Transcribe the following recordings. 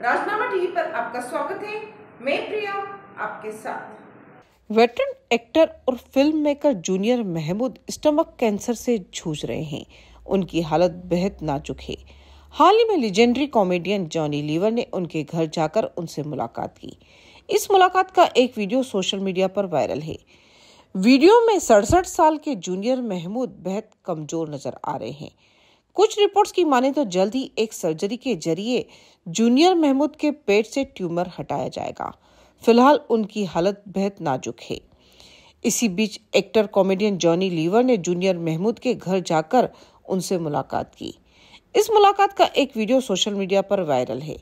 राजनामा TV पर आपका स्वागत है। मैं प्रिया, आपके साथ। वेटरन एक्टर और film maker junior Mahmood stomach cancer से जूझ रहे हैं। उनकी हालत बेहद नाजुक है। हाल ही में लेजेंडरी कॉमेडियन जॉनी लीवर ने उनके घर जाकर उनसे मुलाकात की। इस मुलाकात का एक वीडियो सोशल मीडिया पर वायरल है। वीडियो में सड़सठ साल के जूनियर महमूद बेहद कमज़ोर नज़र आ रहे हैं। कुछ रिपोर्ट्स की माने तो जल्द ही एक सर्जरी के ज़रिए जूनियर महमूद के पेट से ट्यूमर हटाया जाएगा। फ़िलहाल उनकी हालत बेहद नाजुक है। इसी बीच एक्टर कॉमेडियन जॉनी लीवर ने जूनियर महमूद के घर जाकर उनसे मुलाकात की। इस मुलाकात का एक वीडियो सोशल मीडिया पर वायरल है,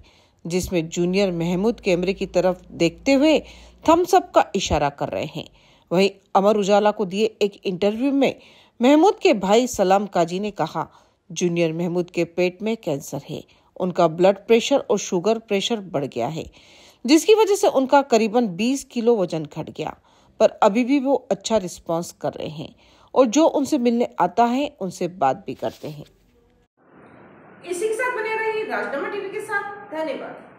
जिसमें जूनियर महमूद कैमरे की तरफ़ देखते हुए थम्स अप का इशारा कर रहे हैं। वहीं अमर उजाला को दिए एक इंटरव्यू में महमूद के भाई सलाम काजी ने कहा जूनियर महमूद के पेट में कैंसर है। उनका ब्लड प्रेशर और शुगर प्रेशर बढ़ गया है, जिसकी वजह से उनका करीबन 20 किलो वज़न घट गया। पर अभी भी वो अच्छा रिस्पांस कर रहे हैं और जो उनसे मिलने आता है, उनसे बात भी करते हैं। इसी के साथ बने रहिए राजनामा टीवी के साथ। धन्यवाद।